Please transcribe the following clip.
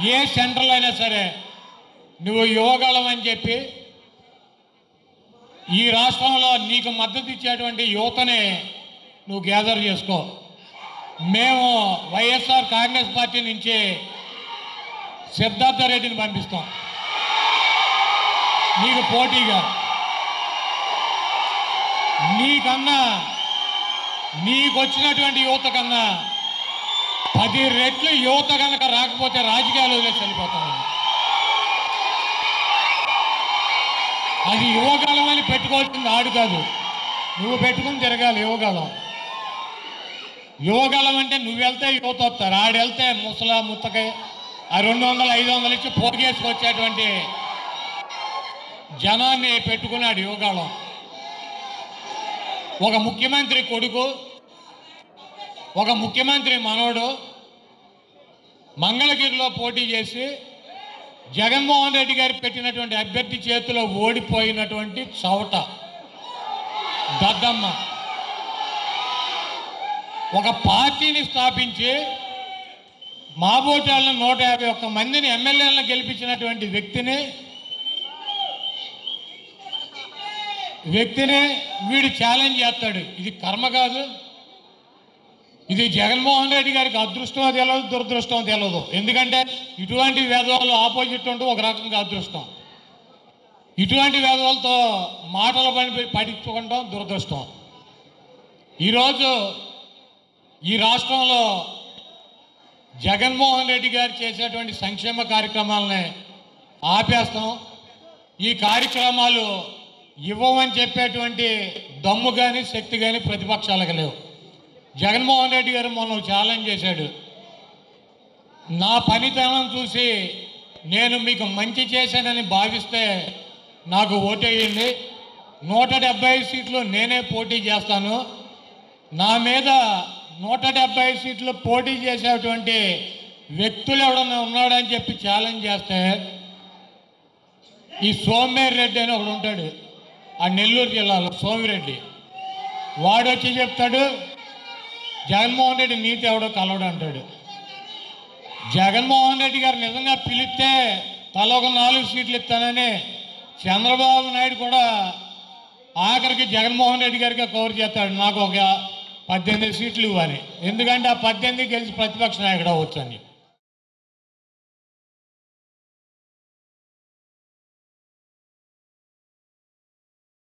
ఏ సెంటర్లో అయినా సరే నువ్వు యువగలం అని చెప్పి ఈ రాష్ట్రంలో నీకు మద్దతు ఇచ్చేటువంటి యువతని నువ్వు గ్యాదర్ చేసుకో. మేము వైఎస్ఆర్ కాంగ్రెస్ పార్టీ నుంచి సిద్ధార్థ రెడ్డిని పంపిస్తాం. నీకు పోటీగా. నీకన్నా నీకు వచ్చినటువంటి యువత కన్నా పది రెట్లు యువత కనుక రాకపోతే రాజకీయాలు వదిలేసి అది యువకాలం అని పెట్టుకోవాల్సింది ఆడు కాదు. నువ్వు పెట్టుకుని తిరగాలి యువకాలం యువకాలం అంటే నువ్వు వెళ్తే యువత వస్తారు. ఆడెళ్తే ముసలా ముత్తకే ఆ రెండు వందలు ఐదు వందలు ఇచ్చి పోగేసుకొచ్చేటువంటి జనాన్ని పెట్టుకున్నాడు యువకాలం ఒక ముఖ్యమంత్రి కొడుకు ఒక ముఖ్యమంత్రి మనవడు మంగళగిరిలో పోటీ చేసి జగన్మోహన్ రెడ్డి గారు పెట్టినటువంటి అభ్యర్థి చేతిలో ఓడిపోయినటువంటి చవట దద్దమ్మ. ఒక పార్టీని స్థాపించి మాబోటాలను నూట యాభై ఒక్క మందిని ఎమ్మెల్యేలను గెలిపించినటువంటి వ్యక్తిని వ్యక్తిని వీడు ఛాలెంజ్ చేస్తాడు. ఇది కర్మ కాదు. ఇది జగన్మోహన్ రెడ్డి గారికి అదృష్టం తెలియదు దురదృష్టం తెలియదు ఎందుకంటే ఇటువంటి వేదవాళ్ళు ఆపోజిట్ ఉంటూ ఒక రకంగా అదృష్టం. ఇటువంటి వేదవాళ్ళతో మాటల పని పడించుకోవడం దురదృష్టం. ఈరోజు ఈ రాష్ట్రంలో జగన్మోహన్ రెడ్డి గారు చేసేటువంటి సంక్షేమ కార్యక్రమాలని ఆపేస్తాం. ఈ కార్యక్రమాలు ఇవ్వమని చెప్పేటువంటి దమ్ము కానీ శక్తి కానీ ప్రతిపక్షాలకు లేవు. జగన్మోహన్ రెడ్డి గారు మొన్న ఛాలెంజ్ చేశాడు. నా పనితనం చూసి నేను మీకు మంచి చేశానని భావిస్తే నాకు ఓటేయండి. నూట డెబ్బై సీట్లు నేనే పోటీ చేస్తాను. నా మీద నూట డెబ్బై సీట్లు పోటీ చేసేటువంటి వ్యక్తులు ఎవడన్నా ఉన్నాడని చెప్పి ఛాలెంజ్ చేస్తే ఈ సోమేర్ రెడ్డి అని ఒకడు ఉంటాడు. ఆ నెల్లూరు జిల్లాలో సోమిరెడ్డి. వాడు వచ్చి చెప్తాడు జగన్మోహన్ రెడ్డి నీతి ఎవడో కలవడు అంటాడు. జగన్మోహన్ రెడ్డి గారు నిజంగా పిలిస్తే తలొక నాలుగు సీట్లు ఇస్తానని చంద్రబాబు నాయుడు కూడా ఆఖరికి జగన్మోహన్ రెడ్డి గారికి కవర్ చేస్తాడు నాకు ఒక పద్దెనిమిది సీట్లు ఇవ్వాలి. ఎందుకంటే ఆ పద్దెనిమిది గెలిచి ప్రతిపక్ష నాయకుడు అవ్వచ్చు అని.